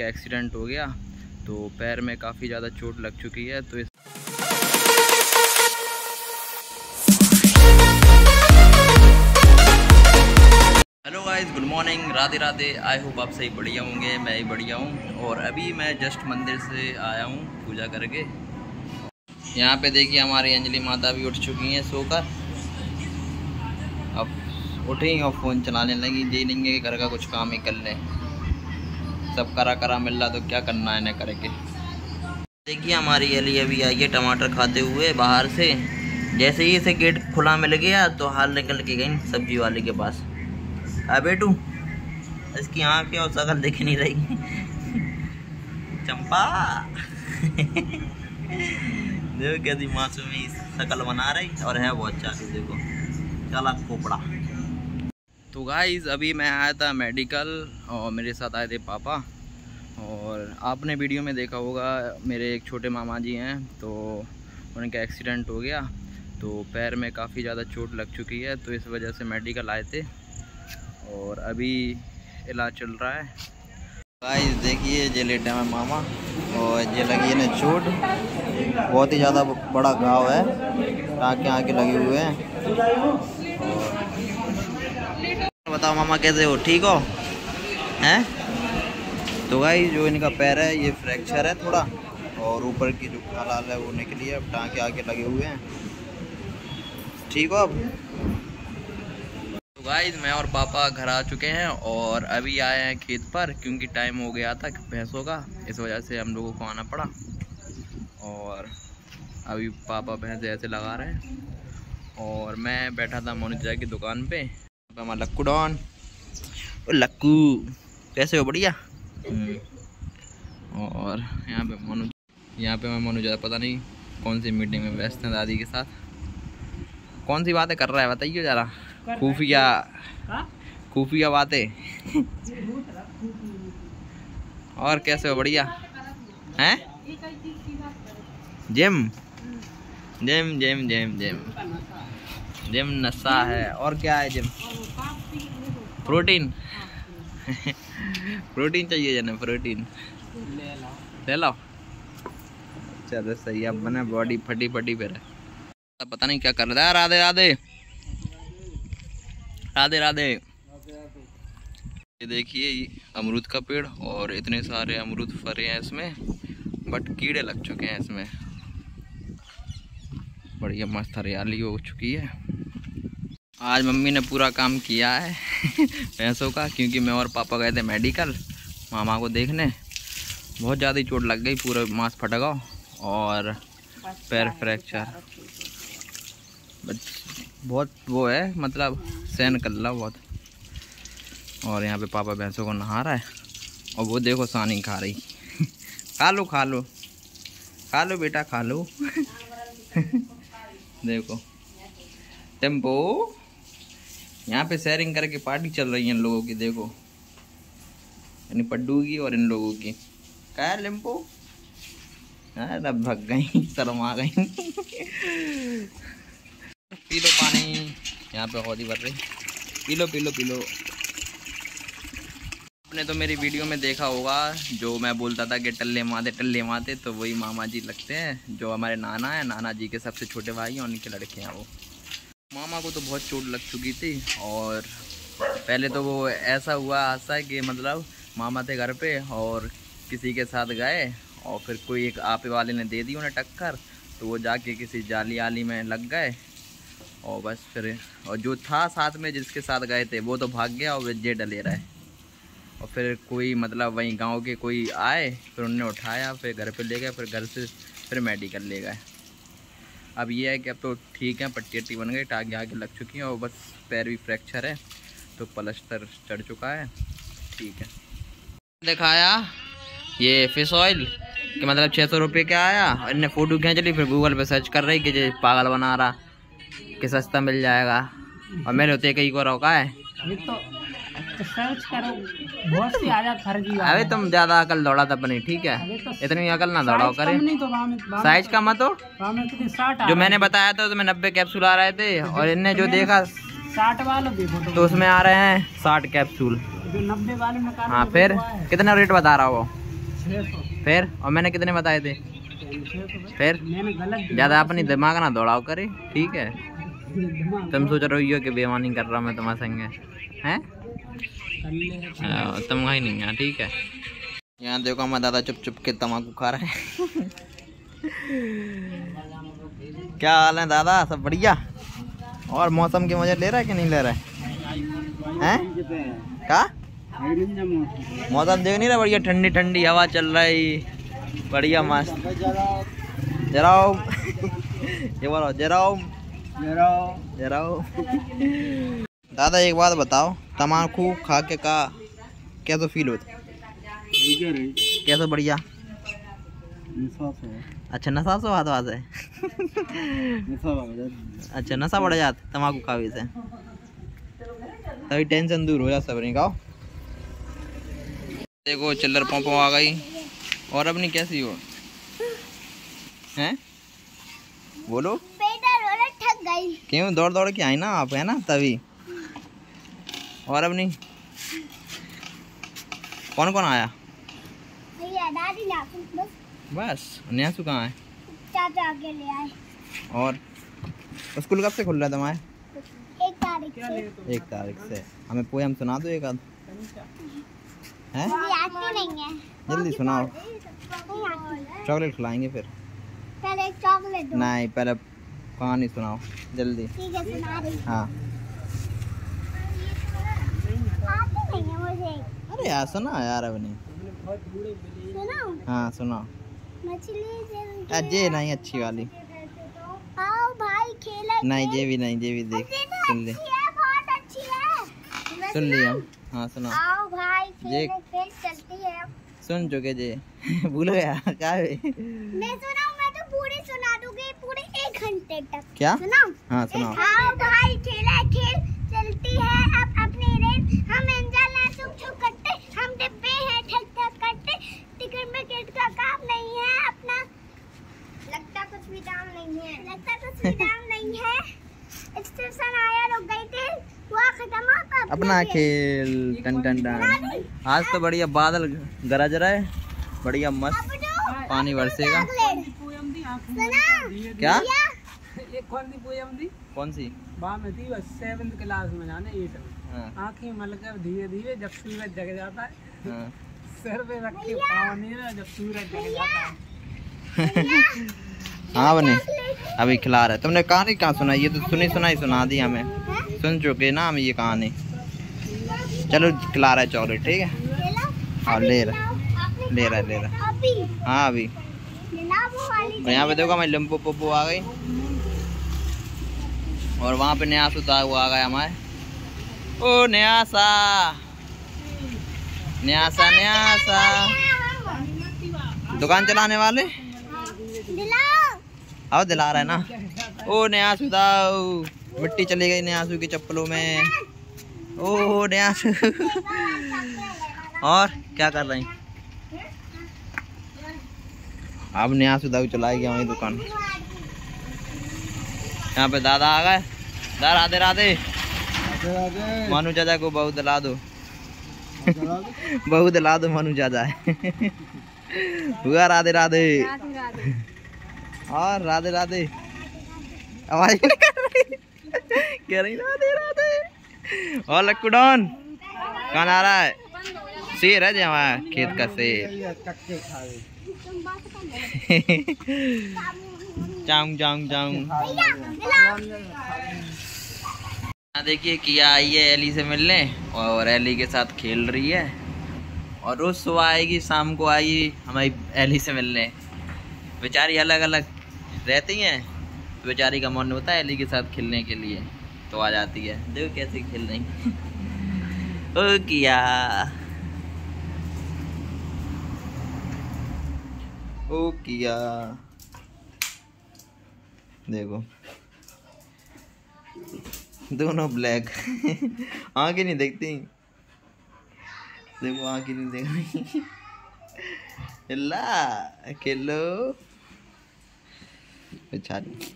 इनका एक्सीडेंट हो गया तो पैर में काफ़ी ज़्यादा चोट लग चुकी है तो इस hello guys good morning Radhe Radhe I hope आप सही बढ़िया होंगे, मैं ही बढ़िया हूँ, और अभी मैं जस्ट मंदिर से आया हूँ पूजा करके। यहाँ पे देखिए हमारी अंजलि माता भी उठ चुकी हैं सोकर। अब उठी और फ़ोन चलाने लगी, जी नहीं कि घर का कुछ काम ही कर लें। सब करा करा मिल रहा तो क्या करना है न करके? देखिए हमारी अली अभी आई है टमाटर खाते हुए बाहर से। जैसे ही इसे गेट खुला मिल गया तो हाल निकल के गई सब्ज़ी वाले के पास। आ बेटू, इसकी आँखें और शकल दिख नहीं रही। चंपा। देखो कैसी मासूमी शकल बना रही, और है बहुत चालू देखो। चला खोपड़ा। तो गाइज़ अभी मैं आया था मेडिकल और मेरे साथ आए थे पापा। और आपने वीडियो में देखा होगा, मेरे एक छोटे मामा जी हैं तो उनका एक्सीडेंट हो गया। तो पैर में काफ़ी ज़्यादा चोट लग चुकी है तो इस वजह से मेडिकल आए थे। और अभी इलाज चल रहा है। गाइस देखिए जे लेटे हैं मामा। और ये लगी है ना चोट। बहुत ही ज़्यादा बड़ा घाव है। आँखें आँखें लगे हुए हैं। बताओ मामा कैसे हो? ठीक हो? हैं? तो भाई जो इनका पैर है, ये फ्रैक्चर है थोड़ा। और ऊपर की जो खालाल है, वो निकली है। अब टाँके आके लगे हुए हैं। ठीक हो अब? तो गाइस मैं और पापा घर आ चुके हैं और अभी आए हैं खेत पर, क्योंकि टाइम हो गया था भैंसों का। इस वजह से हम लोगों को आना पड़ा। और अभी पापा भैंस ऐसे लगा रहे हैं। और मैं बैठा था मोनिजा की दुकान पे। हमारा लक्कू डॉन। लक्कू कैसे हो बढ़िया? हम्म। और यहाँ पे मनु यहाँ पे मैं मनुजा पता नहीं कौन सी मीटिंग में व्यस्त हैं दादी के साथ। कौन सी बातें कर रहा है बताइए ज़रा। खुफिया खुफिया बातें? और कैसे हो बढ़िया? हैं? Gym. Gym gym gym gym. Gym नशा है। और क्या है जिम? प्रोटीन। प्रोटीन चाहिए जने, प्रोटीन। ले लो चलो सही, अब बने बॉडी फटी फटी रहे पता नहीं क्या कर रहा है। राधे राधे। राधे राधे। ये देखिए अमरूद का पेड़ और इतने सारे अमरूद फरे हैं इसमें बट कीड़े लग चुके हैं इसमें। बढ़िया मस्त हरियाली हो चुकी है। आज मम्मी ने पूरा काम किया है भैंसों का क्योंकि मैं और पापा गए थे मेडिकल मामा को देखने। बहुत ज़्यादा चोट लग गई पूरा मांस फट गया और पैर फ्रैक्चर बहुत वो है मतलब सहन कर ला बहुत। और यहाँ पे पापा भैंसों को नहा रहा है और वो देखो सानी खा रही। खा लो खा लो। खा लो बेटा खा लो। देखो। टेंपो। यहाँ पे शेयरिंग करके पार्टी चल रही है इन लोगों की, देखो। यानी पड्डू की और इन लोगों की। क्या लिम्पो अरे भग गई, शर्म आ गई। पी लो पानी। यहाँ पे होदी भर रही। पी लो पी लो पी लो। आपने तो मेरी वीडियो में देखा होगा, जो मैं बोलता था कि टल्ले माते टल्ले माते तो वही मामा जी लगते हैं, जो हमारे नाना है। नाना जी के सबसे छोटे भाई हैं उनके लड़के हैं वो। मामा को तो बहुत चोट लग चुकी थी और पहले तो वो ऐसा हुआ हादसा कि मतलब मामा थे घर पे और किसी के साथ गए और फिर कोई एक आपे वाले ने दे दी उन्हें टक्कर तो वो जाके किसी जाली आली में लग गए और बस फिर, और जो था साथ में जिसके साथ गए थे, वो तो भाग गया और जे डले रहे। और फिर कोई मतलब वहीं गाँव के कोई आए, फिर उन्होंने उठाया, फिर घर पे ले गए, फिर घर से फिर मेडिकल ले गए। अब ये है कि अब तो ठीक है, पट्टी अट्टी बन गई, टाँगे आगे लग चुकी हैं और बस पैर भी फ्रैक्चर है तो प्लस्तर चढ़ चुका है, ठीक है। दिखाया, ये फ़िश ऑयल कि मतलब छः सौ रुपये का आया, और इन्हें फ़ोटो खींच ली, फिर गूगल पे सर्च कर रही कि ये पागल बना रहा, कि सस्ता मिल जाएगा, और मैंने होते कहीं को रोका है। तो, तो सर्च करो। बहुत सी आ फर्जी अबे तुम ज़्यादा अकल दौड़ा था अपनी ठीक है? तो इतनी अकल ना दौड़ाओ करे। तो साइज़ का मत हो। जो मैंने बताया था उसमें नब्बे कैप्सूल आ रहे थे और इनने जो देखा साठ वालों तो उसमें आ रहे हैं साठ कैप्सूल जो नब्बे वाले में हाँ फिर कितना रेट बता रहा हो सौ। फिर और मैंने कितने बताए थे? फिर ज़्यादा अपनी दिमाग ना दौड़ाओ करे ठीक है? तुम सोच रहे हो कि बेमानी कर रहा हूँ मैं तुम्हारे संग हैं? ले है। नहीं है ठीक है यहाँ देखो हमारा दादा चुप चुप के तम्बाकू खा रहे हैं क्या हाल है दादा सब बढ़िया और मौसम के मज़े ले रहा है कि नहीं ले रहा है हैं क्या मौसम देख नहीं रहा बढ़िया ठंडी ठंडी हवा चल रही बढ़िया मस्त जराओ ये बोलो जराओ जराओ दादा एक बात बताओ तम्बाकू खा के का कैसा फील होता कैसा बढ़िया? अच्छा नशा सो हाथ वास है। अच्छा नशा बढ़ जाता तम्बाकू खावे से। तभी टेंशन दूर हो जाता सब नहीं खाओ। देखो चिल्लर पंपों आ गई। और अपनी कैसी हो? हैं? बोलो। ठग गई। क्यों दौड़ दौड़ के आई ना आप है ना तभी? और अब नहीं? कौन कौन आया? भैया बस। बस न्यासू कहाँ है? चाचा आगे ले आए। और स्कूल कब से खुल रहा है तुम्हारे? एक तारीख से। एक तारीख से। हमें पोएम सुना दो एक आध। हैं? है। जल्दी सुनाओ। चॉकलेट खिलाएँगे फिर। पहले चॉकलेट नहीं पहले कहानी सुनाओ। जल्दी। ठीक है सुना रही हाँ आती नहीं है मुझे अरे यार सुना यार अपनी हाँ जल अजय नहीं अच्छी वाली। भाई खेला नहीं ये भी नहीं ये भी देख सुन ले सुन लिया। हाँ सुना। आओ भाई खेल खेल चलती है। सुन चुके जे। भूल गया क्या है मैं सुनाऊं मैं तो पूरी सुना दूँगी पूरे एक घंटे तक। क्या? हाँ सुनाओ। आओ भाई खेला खेल चलती है। अब अपनी रेस हम इंजन है सुख सुख करते हम डिब्बे हैं ठक ठक करते का काम नहीं है अपना। लगता कुछ भी दाम नहीं है। लगता कुछ भी दाम नहीं है। स्टेशन आया रुक गई थे। हुआ खत्म अपना खेल टन टन टन। आज तो बढ़िया बादल गरज रहा है। बढ़िया मस्त पानी बरसेगा। आँखें क्या? एक कौन दी पोयम दी कौन सी? बा में थी बस सेवन्थ क्लास में जाने एट में हाँ। आँखें मलकर धीरे धीरे जब सूरज जग जाता है। हाँ। सर पे रख के पाँव ना जब सूरज जग जाता है हाँ बने। अभी खिला रहे। तुमने कहानी कहाँ सुनाई? ये तो सुनी सुनाई सुना दी हमें। सुन चुके ना हम ये कहानी। चलो खिला रहा है चॉकलेट ठीक है? हाँ ले रहा ले रहा है ले रहा हाँ। अभी। यहाँ पे देखो हमारी लिम्पो पोपो आ गई। और वहाँ पे नया उतार हुआ आ गया हमारे। ओ न्यासा न्यासा न्यासा। दुकान चलाने वाले? दिलाओ आओ दिला रहा है ना। ओ न्यासू दाऊ मिट्टी चली गई न्यासू की चप्पलों में। ओ न्यासू। और क्या कर रही? अब न्यासू दाऊ चलाई गया वही दुकान। यहाँ पे दादा आ गए। दादा राधे राधे। मानू चाचा को बहुत दिला दो। बहुत दिला दो मानू चाचा हुआ राधे राधे। और राधे राधे। आवाज़ नहीं कर रही। कह रही, राधे राधे। और लक्कू डॉन, कौन आ रहा है? शेर है जी हमारा, खेत का शेर। चाऊं चाऊं यहाँ देखिए किया आई है एली से मिलने और एली के साथ खेल रही है। और रोज सुबह आएगी, शाम को आएगी हमारी एली से मिलने। बेचारी अलग अलग रहती हैं तो बेचारी का मन होता है एली के साथ खेलने के लिए। तो आ जाती है। देखो कैसे खेल रही ओ किया। ओ किया। देखो। दोनों ब्लैक। आँखें नहीं देखती। देखो आँखें नहीं देख रही। ला बेचारी